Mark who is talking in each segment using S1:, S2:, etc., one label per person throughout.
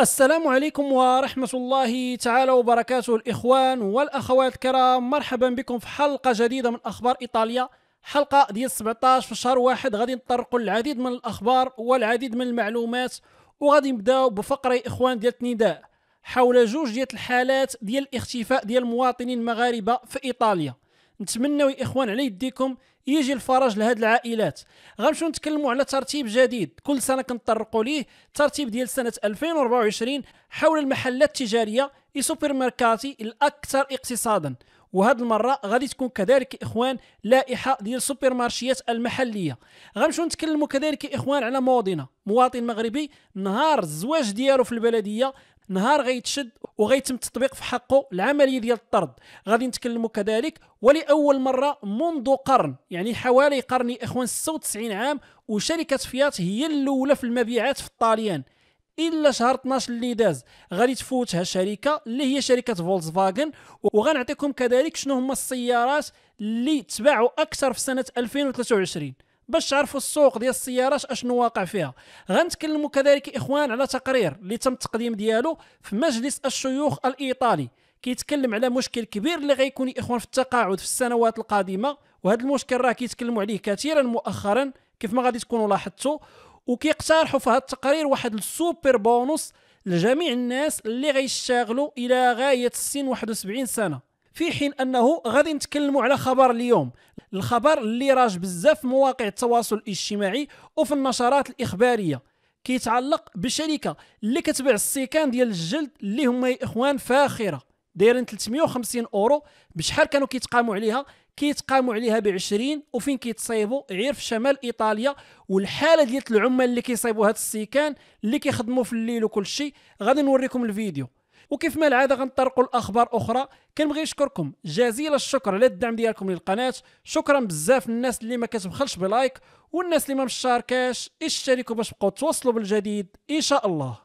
S1: السلام عليكم ورحمة الله تعالى وبركاته الإخوان والأخوات الكرام. مرحبا بكم في حلقة جديدة من أخبار إيطاليا. حلقة ديال 17 في شهر واحد. غادي نطرقوا العديد من الأخبار والعديد من المعلومات وغادي نبداو بفقرة إخوان ديال النداء حول جوج ديال الحالات ديال الاختفاء ديال المواطنين المغاربة في إيطاليا. نتمنوا يا إخوان على يديكم يجي الفرج لهاد العائلات. غنمشيو نتكلموا على ترتيب جديد. كل سنة كنطرقوا ليه ترتيب ديال سنة 2024 حول المحلات التجارية i supermercati الأكثر اقتصادا. وهاد المرة غادي تكون كذلك إخوان لائحة ديال سوبر مارشيات المحلية. غنمشيو نتكلموا كذلك إخوان على مواطنة. مواطن مغربي نهار الزواج ديالو في البلدية نهار غيتشد وغيتم التطبيق في حقه العملية ديال الطرد. غادي نتكلموا كذلك ولأول مرة منذ قرن يعني حوالي قرن إخوان 96 عام وشركة فيات هي الأولى في المبيعات في الطاليان. إلا شهر 12 اللي داز. غادي تفوتها شركة اللي هي شركة فولكس فاغن وغنعطيكم كذلك شنو هما السيارات اللي تباعوا أكثر في سنة 2023 باش تعرفوا السوق ديال السيارات أشنو واقع فيها. غنتكلموا كذلك إخوان على تقرير اللي تم التقديم ديالو في مجلس الشيوخ الإيطالي. كيتكلم على مشكل كبير اللي غيكون إخوان في التقاعد في السنوات القادمة وهذا المشكل راه كيتكلموا عليه كثيرا مؤخرا كيف ما غادي تكونوا لاحظتوا. وكيقترحوا في هذا التقرير واحد السوبر بونص لجميع الناس اللي غيشتغلوا إلى غاية السن 71 سنة. في حين أنه غادي نتكلموا على خبر اليوم. الخبر اللي راج بزاف مواقع التواصل الاجتماعي وفي النشرات الإخبارية. كيتعلق بشركة اللي كتبيع السيكان ديال الجلد اللي هما يا إخوان فاخرة. دايرين 350 أورو. بشحال كانوا كيتقاموا عليها؟ كيتقاموا عليها ب 20 وفين كيتصايبوا؟ غير في شمال إيطاليا. والحالة ديال العمال اللي كيصايبوا هاد السيكان اللي كيخدموا في الليل وكل شيء غادي نوريكم الفيديو. وكيف ما العادة غنطرقوا الاخبار أخرى كنبغي نشكركم. جزيل الشكر على الدعم ديالكم للقناة. شكرا بزاف الناس اللي ما كتبخلش ب like والناس اللي ما مشاركاش. اشتركوا باش تبقاو توصلوا بالجديد. إن شاء الله.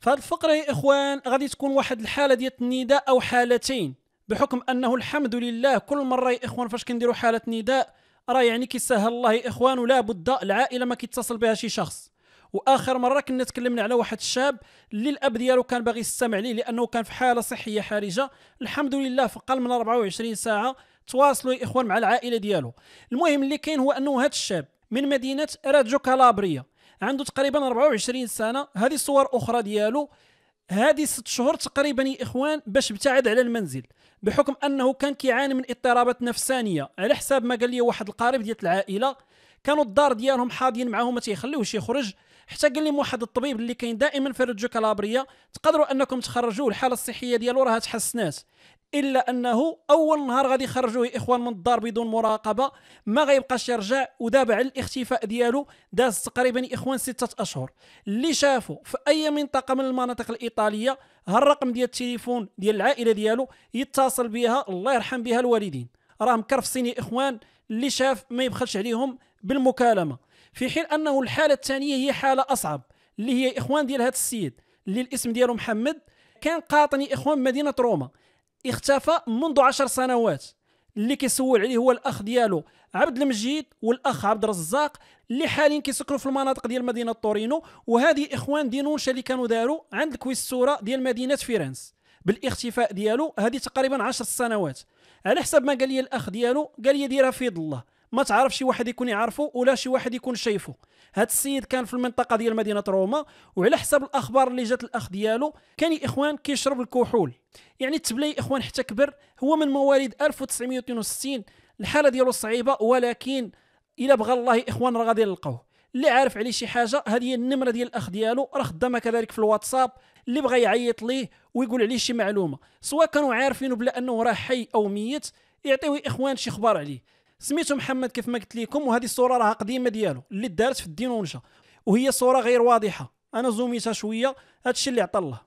S1: فهاد الفقرة يا إخوان غادي تكون واحد الحالة ديال النداء أو حالتين. بحكم أنه الحمد لله كل مرة يا إخوان فاش كنديروا حالة نداء راه يعني كيسهل الله يا إخوان ولا بد العائلة ما كيتصل بها شي شخص. وآخر مرة كنا تكلمنا على واحد الشاب اللي الأب ديالو كان باغي يستمع ليه لأنه كان في حالة صحية حرجة. الحمد لله في أقل من 24 ساعة تواصلوا يا إخوان مع العائلة ديالو. المهم اللي كاين هو أنه هذا الشاب من مدينة راجو كالابريا عنده تقريبا 24 سنة. هذه صور أخرى ديالو. هذه ست شهور تقريبا يا إخوان باش ابتعد على المنزل بحكم أنه كان كيعاني من اضطرابات نفسانية. على حساب ما قال لي واحد القريب ديال العائلة كانوا الدار ديالهم حاضيين معاه ما تيخليوش يخرج. حتى قال لي واحد الطبيب اللي كاين دائما في رجو كالابريا تقدروا أنكم تخرجوه الحالة الصحية ديالو راها تحسنات إلا أنه أول نهار غادي يخرجوه إخوان من الدار بدون مراقبة ما غيبقاش يرجع ودابا على الاختفاء ديالو داز تقريبا إخوان ستة أشهر. اللي شافوا في أي منطقة من المناطق الإيطالية ها الرقم ديال التليفون ديال العائلة ديالو يتصل بها الله يرحم بها الوالدين. راه مكرفسين يا إخوان اللي شاف ما يبخلش عليهم بالمكالمة. في حين أنه الحالة الثانية هي حالة أصعب اللي هي إخوان ديال هذا السيد اللي الاسم ديالو محمد كان قاطني إخوان مدينة روما. اختفى منذ عشر سنوات. اللي كيسول عليه هو الأخ ديالو عبد المجيد والأخ عبد الرزاق اللي حاليا كيسكنوا في المناطق ديال مدينة طورينو وهذه إخوان denuncia اللي كانوا داروا عند ال questura ديال مدينة Firenze بالاختفاء ديالو هذه تقريبا عشر سنوات. على حسب ما قال لي الأخ ديالو قال لي ديرها في يد الله ما تعرف شي واحد يكون يعرفه ولا شي واحد يكون شايفه هاد السيد كان في المنطقة ديال مدينة روما وعلى حسب الأخبار اللي جات الأخ ديالو كان يا إخوان كيشرب الكحول. يعني التبلي إخوان حتى كبر هو من مواليد 1962 الحالة ديالو صعيبة ولكن إلا بغى الله إخوان راه غادي نلقاوه اللي عارف عليه شي حاجة هذه هي النمرة ديال الأخ ديالو راه خدامة كذلك في الواتساب اللي بغى يعيط ليه ويقول عليه شي معلومة. سواء كانوا عارفينه بلا أنه راه حي أو ميت يعطيوه إخوان شي خبر عليه. سميتو محمد كيف ما قلت لكم وهذه الصورة راها قديمة ديالو اللي دارت في الدينونجا وهي صورة غير واضحة. أنا زوميتها شوية هادشي اللي عطى الله.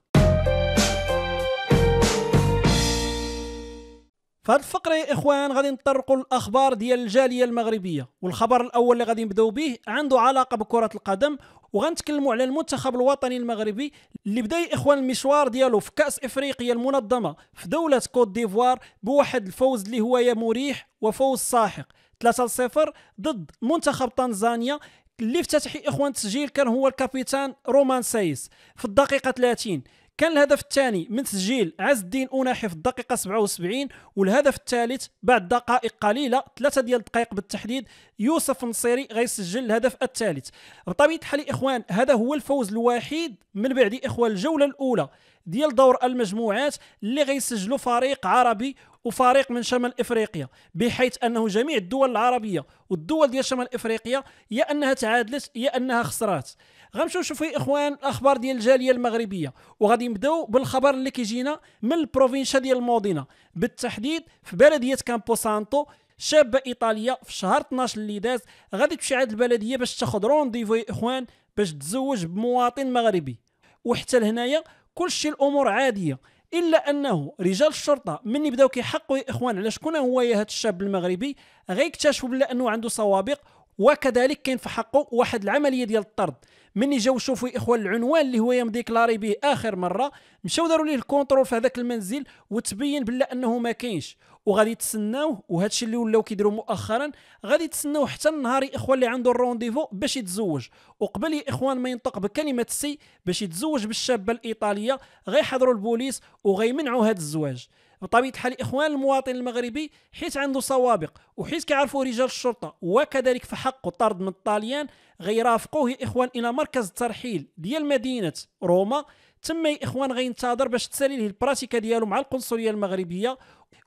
S1: في هذه الفقرة يا إخوان غادي نطرقوا الأخبار ديال الجالية المغربية. والخبر الأول اللي غادي نبدأو به عنده علاقة بكرة القدم وغنتكلموا على المنتخب الوطني المغربي اللي بدا إخوان المشوار ديالو في كأس إفريقيا المنظمة في دولة كوت ديفوار بواحد الفوز اللي هو مريح وفوز ساحق. 3-0 ضد منتخب تنزانيا اللي افتتح إخوان التسجيل كان هو الكابيتان رومان سايس. في الدقيقة 30 كان الهدف الثاني من تسجيل عز الدين أناحي في الدقيقة 77 والهدف الثالث بعد دقائق قليلة ثلاثة ديال الدقائق بالتحديد يوسف النصيري غيسجل الهدف الثالث. بطبيعة الحال إخوان هذا هو الفوز الوحيد من بعد إخوان الجولة الأولى ديال دور المجموعات اللي غيسجلوا فريق عربي وفريق من شمال إفريقيا بحيث أنه جميع الدول العربية والدول ديال شمال إفريقيا يا أنها تعادلت يا أنها خسرات. غنمشيو نشوفوا يا إخوان الأخبار ديال الجالية المغربية. وغادي نبداو بالخبر اللي كيجينا من ال provincia ديال المودينا بالتحديد في بلدية كامبو سانتو شابة إيطالية في شهر 12 اللي داز غادي تمشي عند البلدية باش تاخذ rendez-vous يا إخوان باش تزوج بمواطن مغربي. وحتى لهنايا كل شيء الأمور عادية. إلا أنه رجال الشرطة من يبداو كيحققوا يا إخوان على شكون هو هذا الشاب المغربي غيكتشفوا بلا أنه عنده سوابق وكذلك كاين في حقه واحد العملية ديال الطرد. مني جاو شوفوا إخوان العنوان اللي هو مديكلاري به آخر مرة مشاو داروا ليه ال contrôle في هذاك المنزل وتبين بلا أنه ما كاينش. وغادي تسناوه وهذا الشيء اللي ولاو كيديروا مؤخرا غادي تسناو حتى النهار يا إخوان اللي عنده ال rendez-vous باش يتزوج. وقبل يا إخوان ما ينطق بكلمة sì باش يتزوج بالشابة الإيطالية غيحضروا البوليس وغيمنعوا هذا الزواج. بطبيعة الحال إخوان المواطن المغربي حيت عنده سوابق وحيت كيعرفوا رجال الشرطة وكذلك في حقه طرد من الطاليان غيرافقوه يا إخوان إلى مركز الترحيل ديال مدينة روما. تما يا إخوان غينتظر باش تسالي له البراتيكا ديالو مع القنصلية المغربية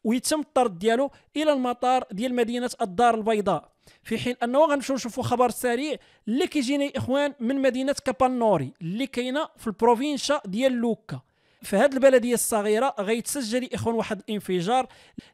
S1: ويتم الطرد ديالو إلى المطار ديال مدينة الدار البيضاء. في حين أنه غنمشيو نشوفوا خبر سريع اللي كيجينا يا إخوان من مدينة كابانوري اللي كاينة في البروفينشا ديال لوكا. في هذه البلدية الصغيرة غيتسجل إخوان واحد الانفجار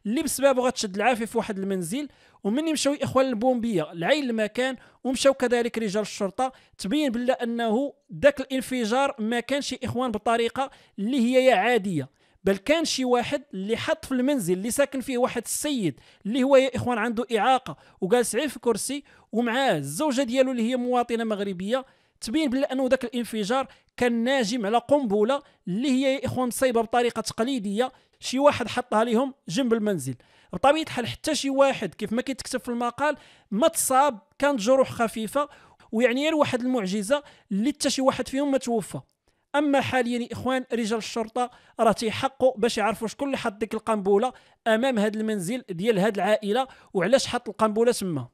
S1: اللي بسببه غتشد العافية في واحد المنزل ومن مشاو إخوان البومبية لعين المكان ومشاو كذلك رجال الشرطة. تبين بلا أنه ذاك الانفجار ما كانش إخوان بطريقة اللي هي عادية بل كان شي واحد اللي حط في المنزل اللي ساكن فيه واحد السيد اللي هو يا إخوان عنده إعاقة وجالس في كرسي ومعاه الزوجة ديالو اللي هي مواطنة مغربية. تبين بلا أنه ذاك الانفجار كان ناجم على قنبلة اللي هي يا إخوان مصيبه بطريقة تقليدية. شي واحد حطها لهم جنب المنزل. بطبيعة الحال حتى شي واحد كيف ما كيتكتب في المقال ما تصاب كانت جروح خفيفة ويعني غير واحد المعجزة اللي حتى شي واحد فيهم ما توفى. أما حاليا يا إخوان رجال الشرطة راه تيحقوا باش يعرفوا شكون اللي حط ديك القنبلة أمام هذا المنزل ديال هذه العائلة وعلاش حط القنبلة تما.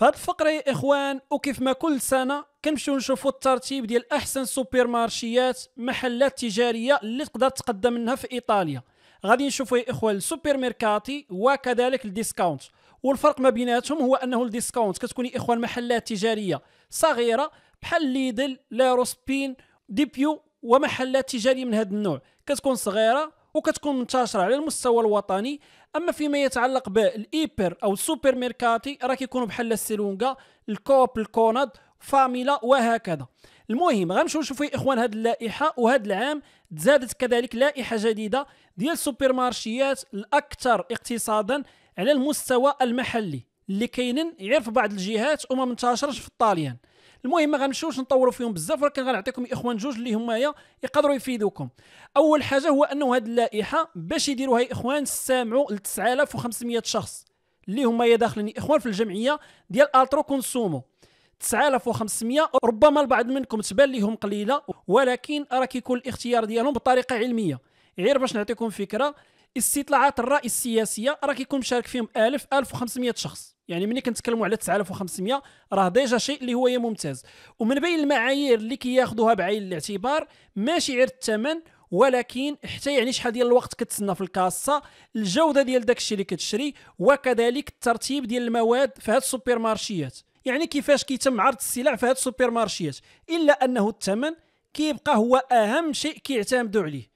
S1: في هذه الفقرة يا إخوان وكيف ما كل سنة كنمشيو نشوفوا الترتيب ديال أحسن سوبر مارشيات محلات تجارية اللي تقدر تقدى منها في إيطاليا. غادي نشوفوا يا إخوان ال supermercati وكذلك ال discount. والفرق ما بيناتهم هو أنه ال discount كتكون يا إخوان محلات تجارية صغيرة بحال Lidl L'Eurospin Dpiù ومحلات تجارية من هذا النوع. كتكون صغيرة وكتكون منتشرة على المستوى الوطني. أما فيما يتعلق بال iper أو ال supermercati راه كيكونوا بحال Esselunga ال Coop ال Conad Famila وهكذا. المهم غنمشيو نشوفوا يا إخوان هذه اللائحة وهذا العام تزادت كذلك لائحة جديدة ديال السوبر مارشيات الأكثر اقتصادا على المستوى المحلي اللي كاينين في بعض الجهات وما منتشرش في الطاليان. المهم ما غنمشيوش نطولوا فيهم بزاف ولكن غنعطيكم إخوان جوج اللي هما يقدروا يفيدوكم. أول حاجة هو أنه هذه اللائحة باش يديروها يا إخوان استمعوا ل 9500 شخص اللي هما داخلين. إخوان في الجمعية ديال Altroconsumo 9500 ربما البعض منكم تبان لهم قليلة ولكن راه كيكون الاختيار ديالهم بطريقة علمية. غير باش نعطيكم فكرة استطلاعات الرأي السياسية راه كيكون مشارك فيهم 1000 1500 شخص. يعني ملي كنتكلموا على 9500 راه déjà شيء اللي هو ممتاز. ومن بين المعايير اللي كياخذوها بعين الاعتبار ماشي غير الثمن ولكن حتى يعني شحال ديال الوقت كتسنى في الكاسة الجودة ديال داك الشيء اللي كتشري وكذلك الترتيب ديال المواد في هاد السوبر مارشيات يعني كيفاش كيتم عرض السلع في هاد السوبر مارشيات إلا أنه الثمن كيبقى هو أهم شيء كيعتمدوا عليه.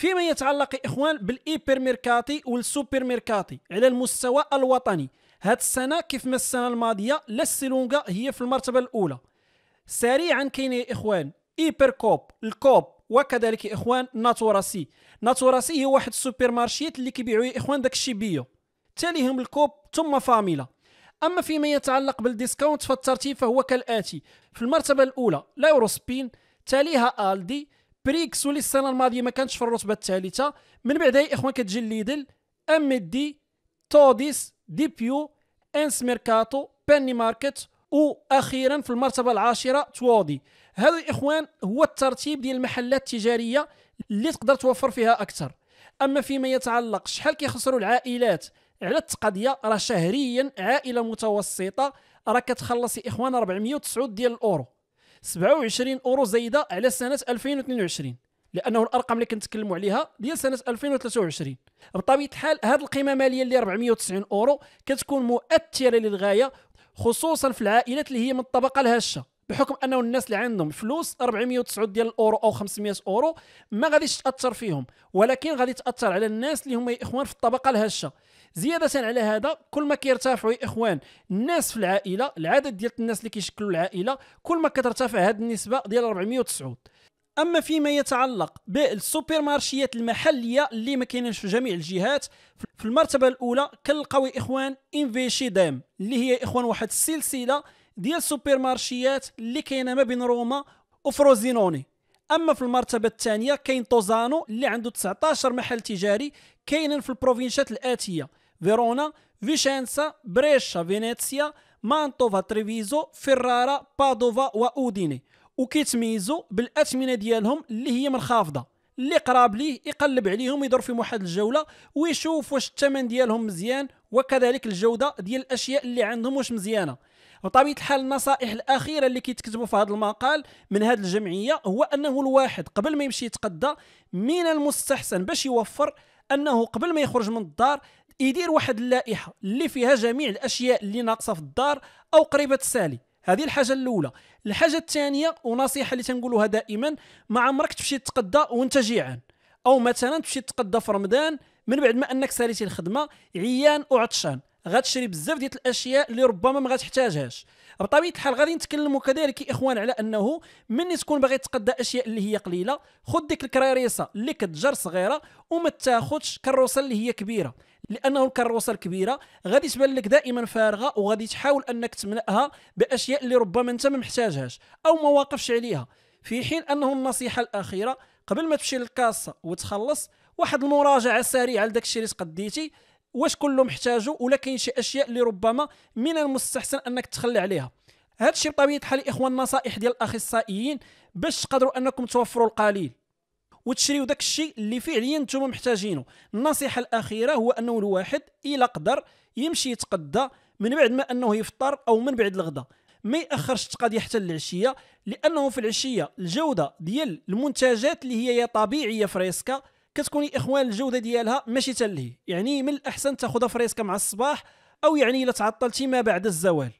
S1: فيما يتعلق إخوان بال ipermercati وال supermercati على المستوى الوطني. هاد السنة كيف ما السنة الماضية L'Esselunga هي في المرتبة الأولى. سريعا كاين يا إخوان Ipercoop ال Coop وكذلك يا إخوان NaturaSì. NaturaSì هو واحد السوبر مارشيت اللي كيبيعوا يا إخوان داك الشيء bio. تاليهم ال Coop ثم Famila. أما فيما يتعلق بال discount فالترتيب فهو كالآتي. في المرتبة الأولى L'Eurospin تاليها Aldi Prix واللي السنة الماضية ما كانتش في الرتبة الثالثة. من بعدها يا إخوان كتجي Lidl MD Todis Dpiù IN's Mercato Penny Market وأخيرا في المرتبة العاشرة Tuodì هذا الاخوان هو الترتيب ديال المحلات التجارية اللي تقدر توفر فيها أكثر. أما فيما يتعلق شحال كيخسروا العائلات على التقضية راه شهريا عائلة متوسطة. راه كتخلص إخوان 409 ديال الأورو. 27 أورو زايدة على سنة 2022 لأنه الأرقام اللي كنتكلموا عليها ديال سنة 2023 بطبيعه الحال هذه القيمة الماليه اللي 490 أورو كتكون مؤثرة للغاية خصوصا في العائلات اللي هي من الطبقة الهشة بحكم أنه الناس اللي عندهم فلوس 409 ديال الأورو أو 500 أورو ما غاديش تأثر فيهم ولكن غادي تأثر على الناس اللي هم إخوان في الطبقة الهشة. زيادة على هذا كل ما كيرتفعوا يا إخوان الناس في العائلة العدد ديال الناس اللي كيشكلوا العائلة كل ما كترتفع هذه النسبة ديال 409 أما فيما يتعلق بالسوبر مارشيات المحلية اللي ما كاينينش في جميع الجهات في المرتبة الأولى كنلقاو إخوان انفيشي Dem اللي هي إخوان واحد السلسلة ديال السوبر مارشيات اللي كاينة ما بين روما وفروزينوني أما في المرتبة الثانية كاين Tosano اللي عنده 19 محل تجاري كاينين في البروفينشات الآتية. فيرونا فيشانسا بريشا فينيسيا مانتوفا تريفيزو فيرارا بادوفا واوديني وكيتميزوا بالاثمنه ديالهم اللي هي منخفضه اللي قراب ليه يقلب عليهم يدور فيهم واحد الجوله ويشوف واش الثمن ديالهم مزيان وكذلك الجوده ديال الاشياء اللي عندهم واش مزيانه بطبيعه الحال النصائح الاخيره اللي كيتكتبوا في هذا المقال من هذه الجمعيه هو انه الواحد قبل ما يمشي يتقدى من المستحسن باش يوفر انه قبل ما يخرج من الدار يدير واحد اللائحة اللي فيها جميع الأشياء اللي ناقصة في الدار أو قريبة السالي. هذه الحاجة الأولى. الحاجة الثانية ونصيحة اللي تنقولوها دائما ما عمرك تمشي تتقدى وأنت جيعان. أو مثلا تمشي تتقدى في رمضان من بعد ما أنك ساليتي الخدمة عيان وعطشان. غتشري بزاف ديال الأشياء اللي ربما ما غتحتاجهاش. بطبيعة الحال غادي نتكلموا كذلك إخوان على أنه ملي تكون باغي تقدى أشياء اللي هي قليلة خذ ديك الكراريسة اللي كتجر صغيرة وما تاخذش كروسة اللي هي كبيرة. لأنه الكروسه الكبيره غادي تبان لك دائما فارغة وغادي تحاول أنك تملاها بأشياء اللي ربما أنت ما محتاجهاش أو ما واقفش عليها. في حين أنه النصيحة الأخيرة قبل ما تمشي للكاسه وتخلص واحد المراجعة سريعة لداك الشيء اللي تقديتي. واش كله محتاجه؟ ولا كاين شي أشياء اللي ربما من المستحسن أنك تخلي عليها. هذا الشيء بطبيعة الحال اخوان النصائح ديال الأخصائيين باش تقدروا أنكم توفروا القليل. وتشريو داك الشيء اللي فعليا نتوما محتاجينه. النصيحة الأخيرة هو أنه الواحد إلا قدر يمشي يتقدى من بعد ما أنه يفطر أو من بعد الغداء. ما يأخرش التقاضي حتى العشيه لأنه في العشية الجودة ديال المنتجات اللي هي طبيعيه فريسكا كتكون إخوان الجودة ديالها ماشي تلهي يعني من الأحسن تاخذها fresca مع الصباح أو يعني إلا تعطلتي ما بعد الزوال.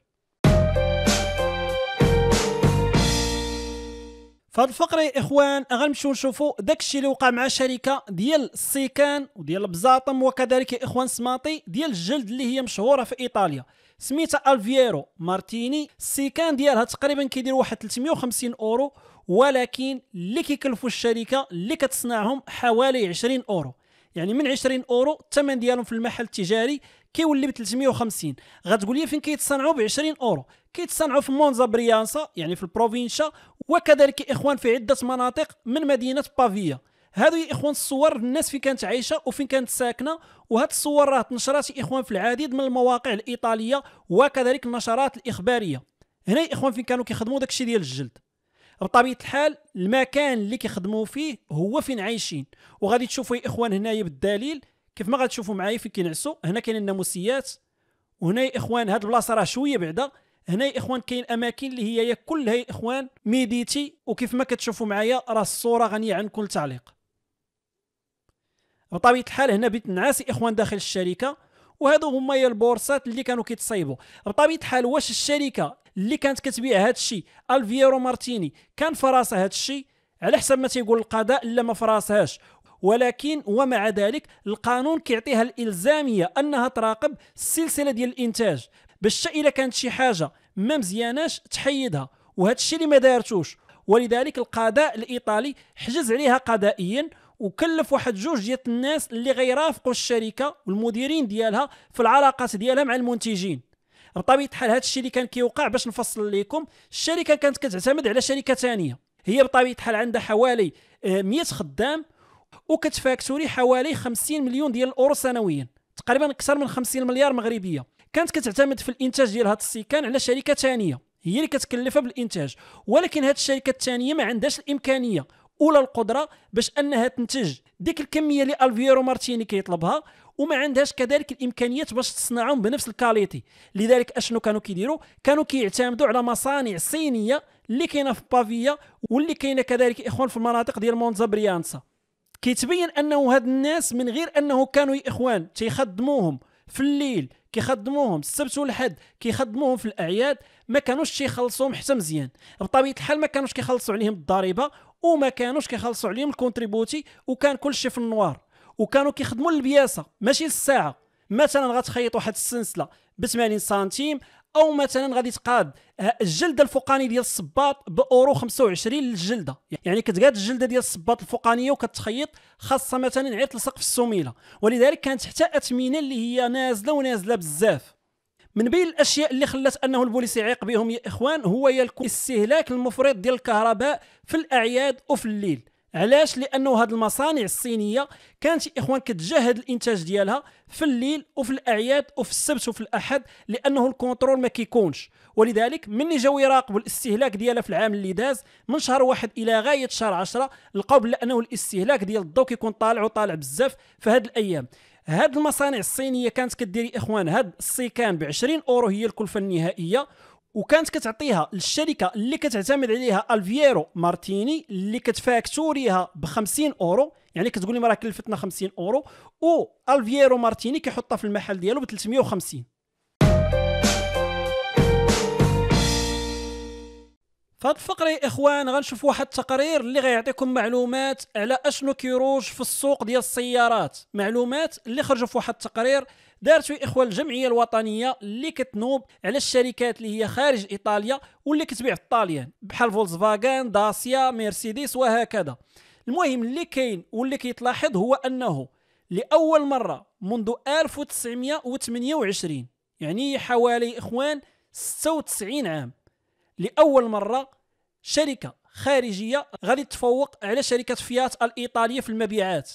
S1: هذه الفقرة يا إخوان غنمشيو نشوفوا داكشي اللي وقع مع شركة ديال السيكان وديال البزاطم وكذلك يا إخوان سماطي ديال الجلد اللي هي مشهورة في إيطاليا. سميتها Alviero Martini السيكان ديالها تقريبا كيدير واحد 350 أورو ولكن اللي كيكلفوا الشركة اللي كتصنعهم حوالي 20 أورو. يعني من 20 أورو الثمن ديالهم في المحل التجاري كيولي ب 350 غتقول لي فين كيتصنعوا ب 20 أورو؟ كيتصنعوا في مونزا بريانسا يعني في ال provincia وكذلك إخوان في عدة مناطق من مدينة بافيا. هذو يا إخوان الصور الناس فين كانت عايشة وفين كانت ساكنة وهاد الصور راه تنشرات يا إخوان في العديد من المواقع الإيطالية وكذلك النشرات الإخبارية. هنا يا إخوان فين كانوا كيخدموا داكشي ديال الجلد. بطبيعة الحال المكان اللي كيخدموا فيه هو فين عايشين. وغادي تشوفوا يا إخوان هنايا بالدليل كيف ما غادي تشوفوا معايا فين كينعسوا هنا كاين الناموسيات. وهنا يا إخوان هاد البلاصة راه شوية بعدا هنا يا إخوان كاين أماكن اللي هي كلها يا إخوان humidité وكيف ما كتشوفوا معايا راه الصورة غنية عن كل تعليق. بطبيعة الحال هنا بيت النعاس يا إخوان داخل الشركة وهذو هما هي البورصات اللي كانوا كيتصايبوا. بطبيعة الحال واش الشركة اللي كانت كتبيع هذا الشيء ألفييرو مارتيني كان فراسها هذا الشيء على حسب ما تيقول القضاء لا ما فراسهاش. ولكن ومع ذلك القانون كيعطيها الإلزامية أنها تراقب السلسلة ديال الإنتاج. باش إلا كانت شي حاجة ما مزياناش تحيدها وهذا الشيء اللي ما دارتوش ولذلك القضاء الإيطالي حجز عليها قضائيا وكلف واحد جوج ديال الناس اللي غيرافقوا الشركة والمديرين ديالها في العلاقات ديالها مع المنتجين. بطبيعة الحال هذا الشيء اللي كان كيوقع باش نفصل لكم الشركة كانت كتعتمد على شركة ثانية. هي بطبيعة الحال عندها حوالي 100 آه، خدام وكتفاكتوري حوالي 50 مليون ديال الأورو سنويا تقريبا أكثر من 50 مليار مغربية. كانت كتعتمد في الإنتاج ديال هذا السيكان على شركة ثانية هي اللي كتكلفها بالإنتاج. ولكن هذه الشركة الثانية ما عندهاش الإمكانية ولا القدرة باش أنها تنتج ديك الكمية اللي Alviero Martini كيطلبها وما عندهاش كذلك الإمكانيات باش تصنعهم بنفس ال qualité. لذلك أشنو كانوا كيديروا؟ كانوا كيعتمدوا على مصانع صينية اللي كاينة في بافيا واللي كاينة كذلك إخوان في المناطق ديال مونزا بريانسا. كيتبين أنه هاد الناس من غير أنه كانوا إخوان تيخدموهم في الليل كيخدموهم. السبت والحد كيخدموهم في الأعياد ما كانوش تيخلصوهم حتى مزيان. بطبيعة الحال ما كانوش كيخلصوا عليهم الضريبة وما كانوش كيخلصوا عليهم الكونتريبوتي وكان كل شيء في النوار. وكانوا كيخدموا البياسة ماشي للساعه مثلا غتخيط واحد السنسلة ب 80 سنتيم أو مثلا غادي تقاد الجلدة الفوقاني ديال الصباط بأورو 25 للجلدة. يعني كتقاد الجلدة ديال الصباط الفوقانيه وكتخيط خاصة مثلا غير تلصق في السميله ولذلك كانت حتى اثمنه اللي هي نازلة ونازلة بزاف. من بين الأشياء اللي خلت أنه البوليس يعيق بهم يا إخوان هو الاستهلاك المفرط ديال الكهرباء في الأعياد وفي الليل. علاش؟ لأنه هذه المصانع الصينية كانت إخوان كتجهد الإنتاج ديالها في الليل وفي الأعياد وفي السبت وفي الأحد لأنه contrôle ال ما كيكونش. ولذلك ملي جاو يراقبوا الاستهلاك ديالها في العام اللي داز من شهر واحد إلى غاية شهر 10 لقاو بانه الاستهلاك ديال الضوء كيكون طالع وطالع بزاف في هذه الأيام. هاد المصانع الصينية كانت كدير إخوان هاد الصيكان ب 20 أورو هي الكلفة النهائية وكانت كتعطيها للشركة اللي كتعتمد عليها Alviero Martini اللي كتفاكتوريها ب 50 أورو. يعني كتقول لي راه كلفتنا 50 أورو. و Alviero Martini كيحطها في المحل ديالو ب 350 في هذه الفقرة يا إخوان غنشوف واحد التقرير اللي غيعطيكم معلومات على أشنو كيروج في السوق ديال السيارات. معلومات اللي خرجوا في واحد التقرير دارت إخوان الجمعية الوطنية اللي كتنوب على الشركات اللي هي خارج إيطاليا واللي كتبيع في الطاليان بحال فولكسفاغن داسيا مرسيدس وهكذا. المهم اللي كاين واللي كيتلاحظ هو أنه لأول مرة منذ 1928 يعني حوالي إخوان 96 عام لأول مرة شركة خارجية غادي تفوق على شركة فيات الإيطالية في المبيعات.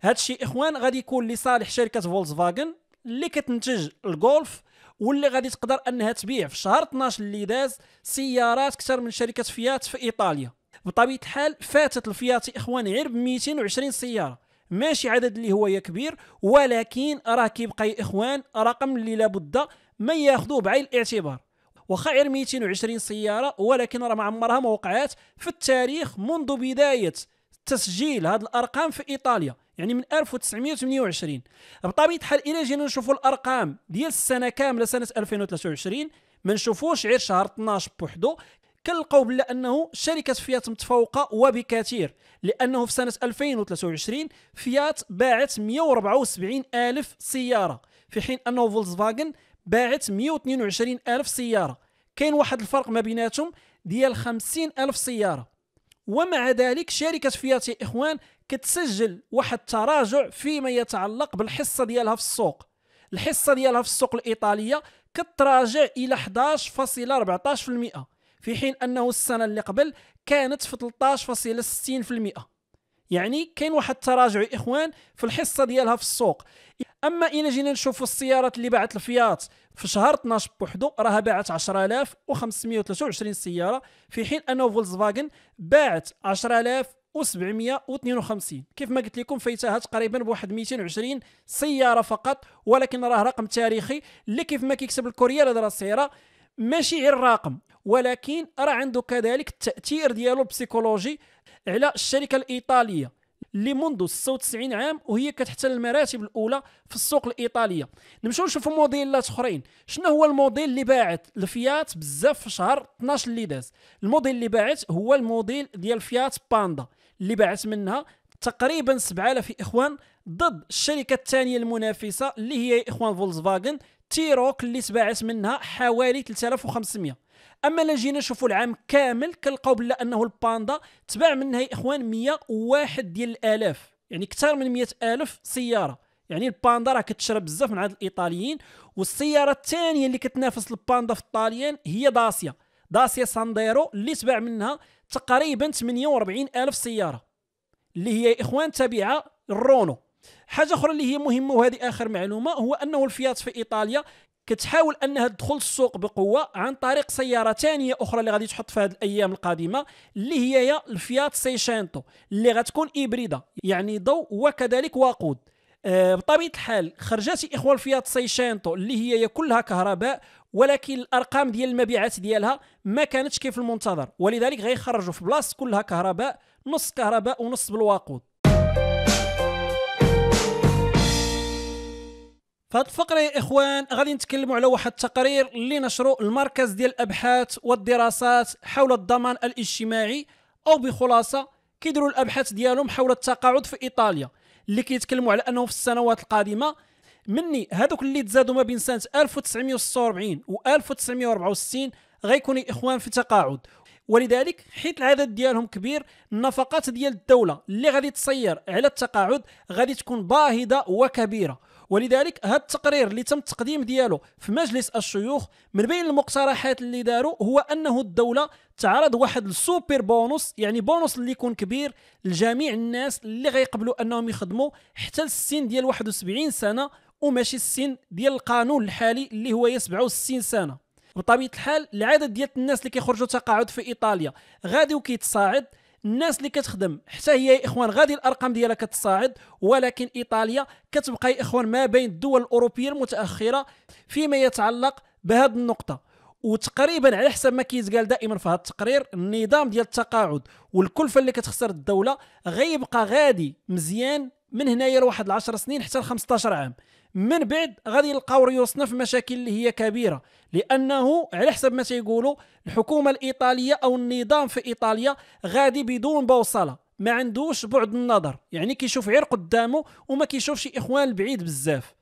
S1: هذا الشيء إخوان غادي يكون لصالح شركة فولكسفاغن اللي كتنتج الجولف واللي غادي تقدر انها تبيع. في شهر 12 اللي داز سيارات أكثر من شركة فيات في إيطاليا. بطبيعة الحال فاتت الفيات اخوان غير ب 220 سيارة. ماشي عدد اللي هو كبير ولكن راه كيبقى يا إخوان رقم اللي لابد ما ياخذوه بعين الاعتبار. واخا غير 220 سيارة ولكن راه ما عمرها ما وقعات في التاريخ منذ بداية تسجيل هذه الأرقام في إيطاليا. يعني من 1928 بطبيعة الحال إلى جينا نشوفوا الأرقام ديال السنة كاملة سنة 2023 ما نشوفوش غير شهر 12 بوحدو. كنلقاو بلا أنه شركة فيات متفوقة وبكثير لأنه في سنة 2023 فيات باعت 174 ألف سيارة في حين أنه فولكسفاغن باعت 122 ألف سيارة. كاين واحد الفرق ما بيناتهم ديال 50 ألف سيارة. ومع ذلك شركة فيات يا إخوان كتسجل واحد التراجع فيما يتعلق بالحصة ديالها في السوق. الحصة ديالها في السوق الإيطالية كتراجع إلى 11.14% في حين أنه السنة اللي قبل كانت في 13.60% يعني كاين واحد التراجع يا إخوان في الحصة ديالها في السوق. أما إلى جينا نشوفوا السيارات اللي باعت الفيات في شهر 12 بوحدو راها باعت 10523 سيارة في حين أنه Volkswagen باعت 10752 كيف ما قلت لكم فايتها تقريبا بواحد 220 سيارة فقط ولكن راه رقم تاريخي اللي كيف ما كيكسب Corriere della Sera ماشي غير رقم ولكن راه عنده كذلك التأثير ديالو ال psychologique على الشركة الإيطالية. اللي منذ 96 عام وهي كتحتل المراتب الأولى في السوق الإيطالية. نمشيو نشوفوا موديلات أخرين. شنو هو الموديل اللي باعت الفيات بزاف في شهر 12 اللي داز؟ الموديل اللي باعت هو الموديل ديال Fiat Panda اللي باعت منها تقريبا 7000 إخوان ضد الشركة الثانية المنافسة اللي هي إخوان Volkswagen T-Roc اللي تباعت منها حوالي 3500 أما لا جينا نشوفوا العام كامل كنلقاو بلا أنه الباندا تباع منها يا إخوان 101 ديال الآلاف يعني أكثر من 100 ألف سيارة. يعني الباندا راه كتشرب بزاف من عند الإيطاليين والسيارة الثانية اللي كتنافس الباندا في الطاليان هي Dacia. Dacia Sandero اللي تباع منها تقريبا 48 ألف سيارة اللي هي يا إخوان تابعة الرونو حاجة أخرى اللي هي مهمة وهذه آخر معلومة هو أنه الفيات في إيطاليا كتحاول أنها تدخل السوق بقوة عن طريق سيارة ثانية أخرى اللي غادي تحط في هذه الأيام القادمة اللي هي ال Fiat Seicento اللي غتكون إبريدة يعني ضوء وكذلك وقود. آه بطبيعة الحال خرجت اخوان الفيات سيشانتو اللي هي كلها كهرباء ولكن الأرقام ديال المبيعات ديالها ما كانتش كيف المنتظر ولذلك غيخرجوا في بلاصة كلها كهرباء نص كهرباء ونص بالوقود. في هذه الفقرة يا إخوان غادي نتكلموا على واحد التقرير اللي نشره المركز ديال الأبحاث والدراسات حول الضمان الاجتماعي أو بخلاصة كيديروا الأبحاث ديالهم حول التقاعد في إيطاليا اللي كيتكلموا على أنه في السنوات القادمة مني هذوك اللي تزادوا ما بين سنة 1946 و 1964 غيكونوا إخوان في تقاعد. ولذلك حيت العدد ديالهم كبير النفقات ديال الدولة اللي غادي تصير على التقاعد غادي تكون باهظة وكبيرة. ولذلك هذا التقرير اللي تم التقديم ديالو في مجلس الشيوخ من بين المقترحات اللي داروا هو أنه الدولة تعرض واحد السوبر بونص يعني بونص اللي يكون كبير لجميع الناس اللي غيقبلوا أنهم يخدموا حتى السن ديال 71 سنة وماشي السن ديال القانون الحالي اللي هو 67 سنة. بطبيعة الحال العدد ديال الناس اللي كيخرجوا تقاعد في إيطاليا غادي وكيتصاعد. الناس اللي كتخدم حتى هي يا إخوان غادي الأرقام ديالها كتصاعد ولكن إيطاليا كتبقى يا إخوان ما بين الدول الأوروبية المتأخرة فيما يتعلق بهذه النقطة. وتقريبا على حسب ما كيتقال دائما في هذا التقرير النظام ديال التقاعد والكلفة اللي كتخسر الدولة غيبقى غادي مزيان من هنايا لواحد 10 سنين حتى ل 15 عام. من بعد غادي يلقاو ريوسنا في مشاكل اللي هي كبيرة لأنه على حسب ما تيقولوا الحكومة الإيطالية أو النظام في إيطاليا غادي بدون بوصلة ما عندوش بعد النظر. يعني كيشوف غير قدامه وما كيشوفش إخوان البعيد بزاف.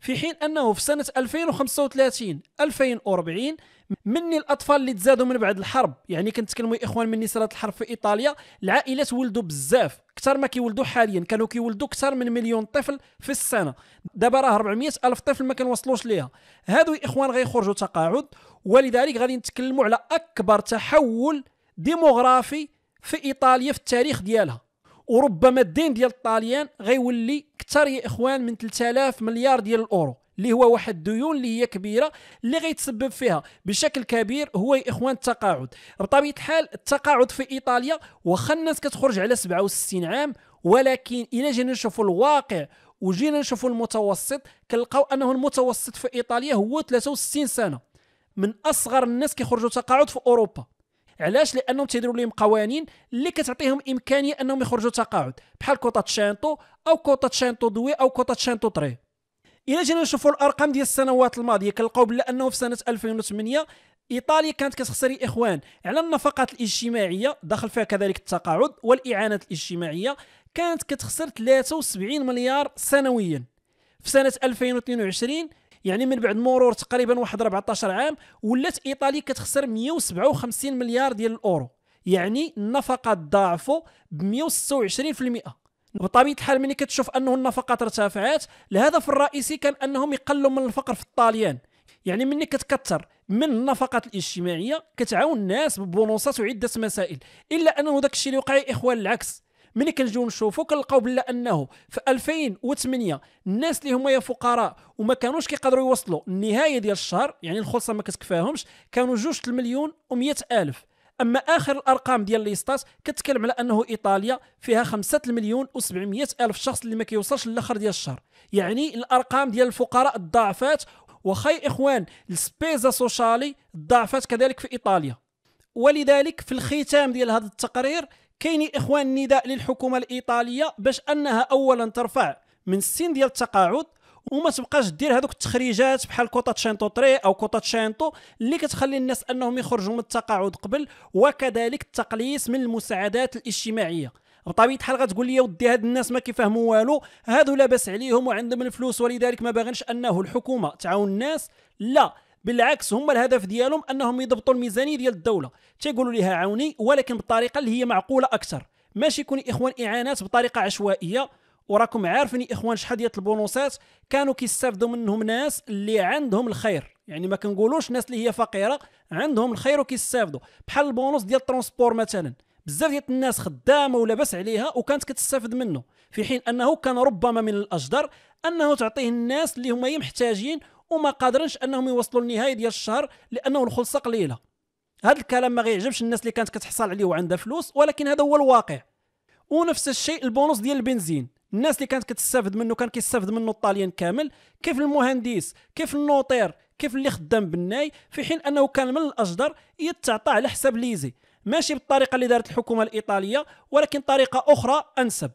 S1: في حين أنه في سنة 2035 2040 مني الأطفال اللي تزادوا من بعد الحرب. يعني كنتكلموا إخوان مني صارت الحرب في إيطاليا العائلات ولدوا بزاف. أكثر ما كيولدوا حاليا كانوا كيولدوا أكثر من مليون طفل في السنة. دابا راه 400 ألف طفل ما كنوصلوش ليها. هادو إخوان غيخرجوا تقاعد ولذلك غادي نتكلموا على أكبر تحول ديموغرافي في إيطاليا في التاريخ ديالها. وربما الدين ديال الطاليان غيولي أكثر يا إخوان من 3000 مليار ديال الأورو. اللي هو واحد الديون اللي هي كبيرة اللي غيتسبب فيها. بشكل كبير هو يا إخوان التقاعد. بطبيعة الحال التقاعد في إيطاليا واخا الناس كتخرج على 67 عام ولكن إلى جينا نشوفوا الواقع وجينا نشوفوا المتوسط كنلقاو أنه المتوسط في إيطاليا هو 63 سنة. من أصغر الناس كيخرجوا تقاعد في أوروبا. علاش؟ لأنهم تيديروا لهم قوانين اللي كتعطيهم إمكانية أنهم يخرجوا تقاعد. بحال كوطا شانطو أو كوطا شانطو دوي أو كوطا شانطو طري إلى جينا نشوفوا الأرقام ديال السنوات الماضية كنلقاو بلا أنه في سنة 2008 إيطاليا كانت كتخسر إخوان على النفقات الاجتماعية دخل فيها كذلك التقاعد والإعانات الاجتماعية كانت كتخسر 73 مليار سنويا. في سنة 2022 يعني من بعد مرور تقريبا واحد 14 عام ولات إيطاليا كتخسر 157 مليار ديال الأورو. يعني النفقات ضاعفوا ب 126% بطبيعه الحال ملي كتشوف أنه النفقات ارتفعت الهدف الرئيسي كان أنهم يقلوا من الفقر في الطاليان. يعني مني كتكثر من النفقات الاجتماعية كتعاون الناس ببونوسات وعدة مسائل. إلا أنه داك الشيء اللي وقع يا إخوان العكس. ملي كنجيو نشوفوا كنلقاو بلا أنه في 2008 الناس اللي هما يا فقراء وما كانوش كيقدروا يوصلوا النهاية ديال الشهر يعني الخلصة ما كتكفاهمش كانوا جوج المليون و ألف. أما آخر الأرقام ديال ليستاس كتكلم على أنه إيطاليا فيها 5 مليون و700 ألف شخص اللي ما كيوصلش للآخر ديال الشهر. يعني الأرقام ديال الفقراء ضاعفات وخي إخوان السبيزا سوشالي ضاعفات كذلك في إيطاليا. ولذلك في الختام ديال هذا التقرير كاين إخوان نداء للحكومة الإيطالية باش أنها اولا ترفع من السن ديال التقاعد وما تبقاش دير هذوك التخريجات بحال quota cento tre أو quota cento اللي كتخلي الناس أنهم يخرجوا من التقاعد قبل وكذلك التقليص من المساعدات الاجتماعية. بطبيعه الحال غتقول لي ودي هاد الناس ما كيفهموا والو. هادو لاباس عليهم وعندهم الفلوس ولذلك ما باغينش أنه الحكومة تعاون الناس. لا بالعكس هما الهدف ديالهم أنهم يضبطوا الميزانية ديال الدولة. تيقولوا لها عاوني ولكن بالطريقة اللي هي معقولة أكثر. ماشي يكون إخوان إعانات بطريقة عشوائية. وراكم عارفين إخوان شحال ديال البونوسات كانوا كيستافدوا منهم ناس اللي عندهم الخير. يعني ما كنقولوش ناس اللي هي فقيرة عندهم الخير وكيستافدوا. بحال البونوس ديال ال transport مثلا. بزاف ديال الناس خدامة ولاباس عليها وكانت كتستافد منه. في حين أنه كان ربما من الأجدر أنه تعطيه الناس اللي هما محتاجين وما قادرينش أنهم يوصلوا لنهايه ديال الشهر لأنه الخلصة قليلة. هذا الكلام ما غيعجبش الناس اللي كانت كتحصل عليه وعندها فلوس ولكن هذا هو الواقع. ونفس الشيء البونص ديال البنزين. الناس اللي كانت كتستافد منه كان كيستافد منه الطاليان كامل كيف المهندس كيف النوطير كيف اللي خدام بالناي في حين أنه كان من الأجدر يتعطى على حساب ليزي. ماشي بالطريقة اللي دارت الحكومة الإيطالية ولكن طريقة أخرى أنسب.